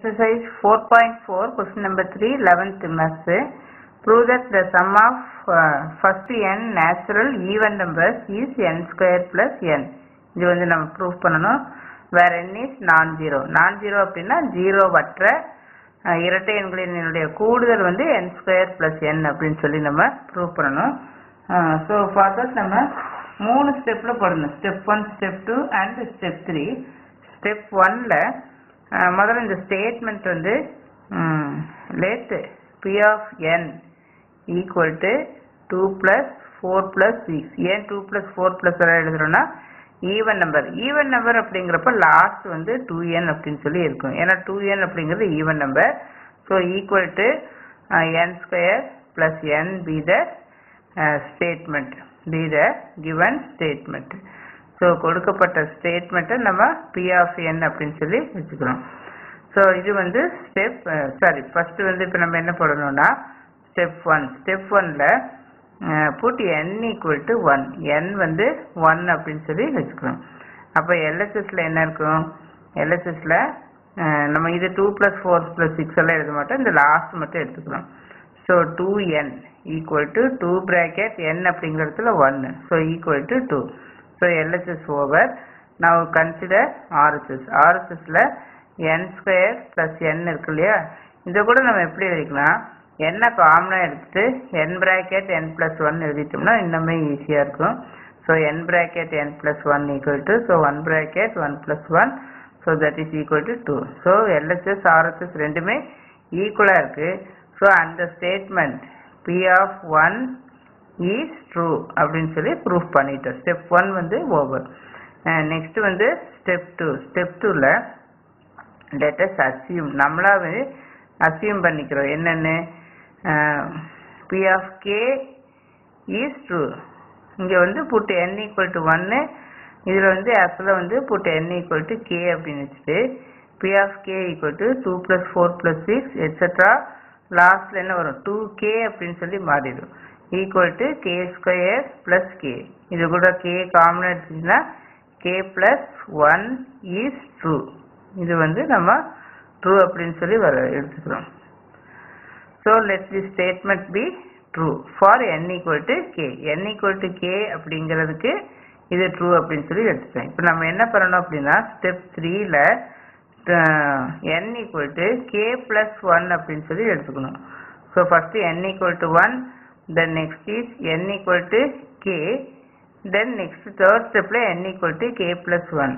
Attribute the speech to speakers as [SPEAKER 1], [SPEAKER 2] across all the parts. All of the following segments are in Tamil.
[SPEAKER 1] Exercise 4.4, question number 3, 11th maths. Prove that the sum of uh, first n natural even numbers is n square plus n. இது வந்து நம்ம ப்ரூவ் பண்ணணும். வேற n is non zero non zero அப்படின்னா ஜீரோ வற்ற அஹ், இரட்டை எண்களினுடைய கூடுதல் வந்து n ஸ்கொயர் பிளஸ் n அப்படின்னு சொல்லி நம்ம ப்ரூவ் பண்ணணும். ஸோ ஃபார் தட் நம்ம மூணு ஸ்டெப்பில் போடணும். Step one step two and step three step ஒன்ல முதல்ல இந்த ஸ்டேட்மெண்ட் வந்து let P of n equal to two plus four plus six ஏன் டூ பிளஸ் ஃபோர் பிளஸ் எல்லாம் எழுதுறோம்னா ஈவன் நம்பர் ஈவன் நம்பர் அப்படிங்கிறப்ப லாஸ்ட் வந்து டூ என் அப்படின்னு சொல்லி இருக்கும். ஏன்னா டூ என் அப்படிங்கிறது even number so equal to n square plus n P the statement P the given statement so கொடுக்கப்பட்ட ஸ்டேட்மெண்ட்டை நம்ம பி ஆஃப் என் அப்படின்னு சொல்லி வச்சுக்கிறோம். ஸோ இது வந்து ஸ்டெப் சாரி ஃபஸ்ட்டு வந்து இப்போ நம்ம என்ன போடணும்னா ஸ்டெப் ஒன் ஸ்டெப் ஒன்ல put n equal to one n வந்து ஒன் அப்படின்னு சொல்லி வச்சுக்கிறோம். அப்போ எல்எஸ்எஸ்ல என்ன இருக்கும்? எல்எஸ்எஸ்ல நம்ம இது two plus four plus six எல்லாம் எழுத மாட்டோம். இந்த லாஸ்ட் மட்டும் எடுத்துக்கிறோம். So two n equal to two bracket n அப்படிங்கிறதுல ஒன்று so equal to two so LHS over now consider RHS ஆர்எஸ்எஸ்ல n square plus n இருக்கு இல்லையா? இதை கூட நம்ம எப்படி எழுதிக்கலாம்? என்ன காமனாக எடுத்துட்டு n bracket n plus one எழுதிட்டோம்னா இன்னுமே ஈஸியாக இருக்கும். So n bracket n plus one equal to so one bracket one plus one so that is equal to two so LHS RHS ரெண்டுமே ஈக்குவலாக இருக்குது ஸோ அந்த statement P of one is true அப்படின்னு சொல்லி ப்ரூஃப் பண்ணிட்டோம். ஸ்டெப் ஒன் வந்து ஓவர் நெக்ஸ்ட் வந்து ஸ்டெப் டூ ஸ்டெப் டூவில் லெட்டஸ் அசியூம் நம்மளாவே அசியூம் பண்ணிக்கிறோம். என்னென்னு? P of k is true இங்கே வந்து புட்டு என் ஈக்குவல் டு ஒன்று இதில் வந்து ஆக்சுவலாக வந்து put n equal to k அப்படின்னு வச்சுட்டு P of k equal to two plus four plus six etcetera லாஸ்டில் என்ன வரும்? டூ கே அப்படின்னு சொல்லி மாறிடும். Equal to k square plus k இது கூட K common எடுத்துச்சுன்னா k plus one is true இது வந்து நம்ம ட்ரூ அப்படின்னு சொல்லி வர எடுத்துக்கிறோம். So let the statement be true for n equal to k n equal to k அப்படிங்கிறதுக்கு இது ட்ரூ அப்படின்னு சொல்லி எடுத்துக்கிறேன். இப்போ நம்ம என்ன பண்ணணும் அப்படின்னா ஸ்டெப் த்ரீல n equal to k plus one அப்படின்னு சொல்லி எடுத்துக்கணும். So first n equal to one then next is n equal to k then next third ஸ்டெப்ல n equal to k plus one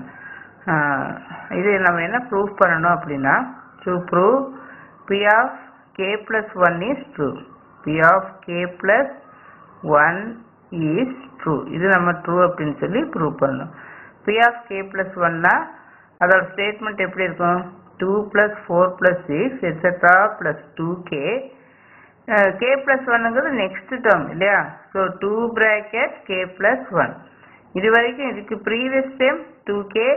[SPEAKER 1] இது நம்ம என்ன proof பண்ணணும் அப்படின்னா to prove P of k plus one is true P of k plus one is true இது நம்ம ட்ரூ அப்படின்னு சொல்லி ப்ரூவ் பண்ணணும். பி ஆஃப் கே பிளஸ் ஒன்னா அதோட ஸ்டேட்மெண்ட் எப்படி இருக்கும்? Two plus four plus six etcetera plus two k k plus ஒன்னுங்கிறது next term இல்லையா? So two bracket k plus one இது வரைக்கும் இதுக்கு ப்ரீவியஸ் டைம் டூ கே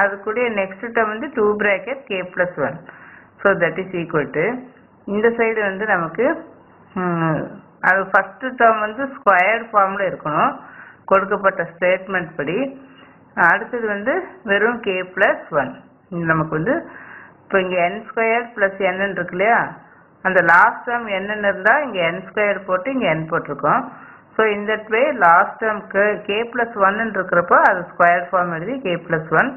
[SPEAKER 1] அது கூட நெக்ஸ்ட் டேர்ம் வந்து two bracket k plus one so that is equal to இந்த சைடு வந்து நமக்கு அது ஃபஸ்ட்டு டேர்ம் வந்து ஸ்கொயர்ட் ஃபார்மில் இருக்கணும். கொடுக்கப்பட்ட ஸ்டேட்மெண்ட் படி. அடுத்தது வந்து வெறும் கே பிளஸ் ஒன் நமக்கு வந்து இப்போ இங்கே என் ஸ்கொயர் ப்ளஸ் என் இருக்கு இல்லையா? அந்த லாஸ்ட் டேர்ம் என்னென்னு இருந்தால் இங்கே என் ஸ்கொயர் போட்டு இங்கே என் போட்டிருக்கோம். ஸோ இந்த வே லாஸ்ட் டேர்ம்க்கு கே ப்ளஸ் ஒன்னு இருக்கிறப்போ அது ஸ்கொயர் ஃபார்ம் எழுதி கே ப்ளஸ் ஒன்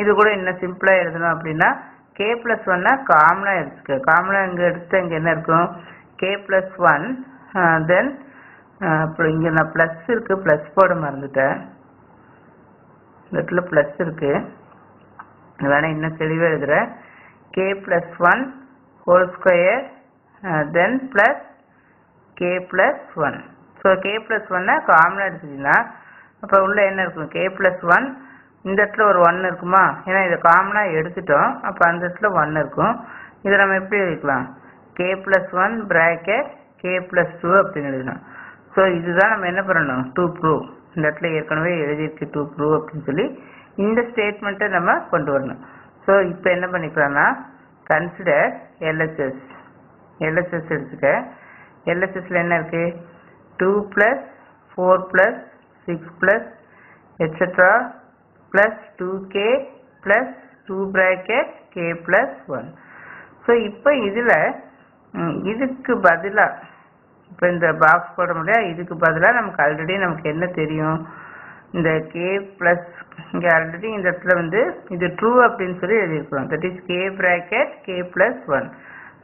[SPEAKER 1] இது கூட இன்னும் சிம்பிளாக எழுதணும் அப்படின்னா கே ப்ளஸ் ஒன்னா காமனாக எடுத்துக்க. காமனாக இங்கே எடுத்து இங்கே என்ன இருக்கும்? கே ப்ளஸ் ஒன் தென் அப்புறம் இங்கே நான் ப்ளஸ் இருக்குது ப்ளஸ் போட மறந்துட்டேன். இந்த இடத்துல ப்ளஸ் இருக்குது வேணால் இன்னும் தெளிவாக எழுதுகிறேன் k plus one whole square Uh, then plus k plus one so k plus ஒன்னை காமனாக எடுத்துக்கிட்டீங்கன்னா அப்போ உள்ளே என்ன இருக்கும்? கே ப்ளஸ் ஒன் இந்த இடத்துல ஒரு ஒன் இருக்குமா? ஏன்னா இதை காமனாக எடுத்துட்டோம். அப்போ அந்த இடத்துல ஒன் இருக்கும். இதை நம்ம எப்படி எழுதிக்கலாம்? K plus one bracket k plus two அப்படின்னு எழுதணும். ஸோ இதுதான் நம்ம என்ன பண்ணணும்? டூ ப்ரூவ் இந்த இடத்துல ஏற்கனவே எழுதியிருக்கு டூ ப்ரூவ் அப்படின்னு சொல்லி இந்த ஸ்டேட்மெண்ட்டை நம்ம கொண்டு வரணும். ஸோ இப்போ என்ன பண்ணிக்கலாம்னா கன்சிடர் எல்எஸ்எஸ் எல்எஸ்எஸ் எடுத்துக்க. எல்எஸ்எஸ்ல என்ன இருக்கு? Two plus four plus six plus etcetera plus two k plus two bracket k plus one so இப்போ இதில் இதுக்கு பதிலாக இப்போ இந்த பாக்ஸ் போட முடியாது இதுக்கு பதிலாக நமக்கு ஆல்ரெடி நமக்கு என்ன தெரியும்? இந்த கே ப்ளஸ் இங்கே ஆல்ரெடி இந்த இடத்துல வந்து இது ட்ரூ அப்படின்னு சொல்லி எழுதியிருக்கிறோம். That is k bracket k plus one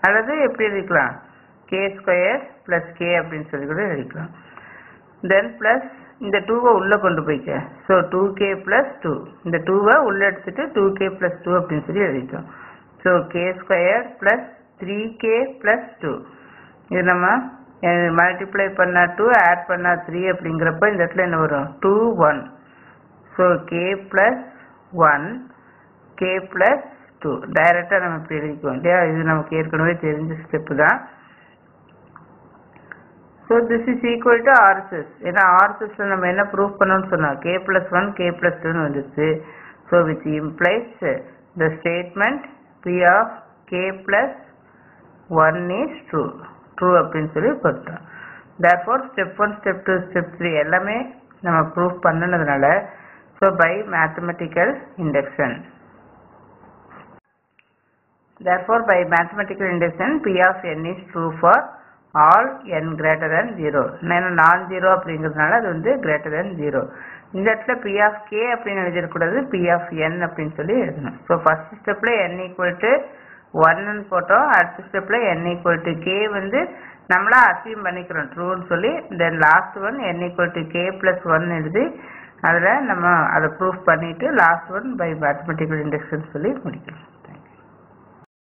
[SPEAKER 1] அல்லது எப்படி எழுதிக்கலாம் கே ஸ்கொயர் ப்ளஸ் கே அப்படின்னு சொல்லி கூட எழுதிக்கலாம் தென் ப்ளஸ் இந்த டூவை உள்ளே கொண்டு போய்க்க so two k plus two இந்த டூவை உள்ளே எடுத்துட்டு டூ கே ப்ளஸ் டூ அப்படின்னு சொல்லி எழுதிட்டோம். So k square plus three k plus two இது நம்ம மல்டிப்ளை பண்ணால் டூ ஆட் பண்ணால் த்ரீ அப்படிங்கிறப்ப இந்த இடத்துல என்ன வரும்? Two one so k plus one k plus two டைரெக்டாக நம்ம இப்போ எழுதிக்குவோம் இல்லையா இது நமக்கு ஏற்கனவே தெரிஞ்ச ஸ்டெப்பு தான். So this is equal to RHS ஏன்னா ஆர்எஸ்எஸ்ல நம்ம என்ன ப்ரூஃப் பண்ணோம்னு சொன்னோம் k plus one k plus டூன்னு வந்துச்சு. So which implies the statement P of k plus one is true true அப்படின்னு சொல்லி கொடுத்தோம். Therefore step one step two step three எல்லாமே நம்ம proof பண்ணினதுனால so by mathematical induction therefore by mathematical induction p of n is true for all n greater than 0 ஏன்னா நான் ஜீரோ அப்படிங்கிறதுனால அது வந்து greater than 0 இந்த இடத்துல p of k அப்படின்னு எழுதிடக்கூடாது p of n அப்படின்னு சொல்லி எழுதணும். ஸோ ஃபர்ஸ்ட் ஸ்டெப்பில் n ஈக்குவல் டு ஒன்னு போட்டோம். அடுத்த ஸ்டெப்பில் n ஈக்குவல் டு k வந்து நம்மளா அசீவ் பண்ணிக்கிறோம். ட்ரூன்னு சொல்லி. Then last one n equal to k plus one எழுதி அதில் நம்ம அதை ப்ரூஃப் பண்ணிவிட்டு last one by mathematical induction சொல்லி முடிக்கணும்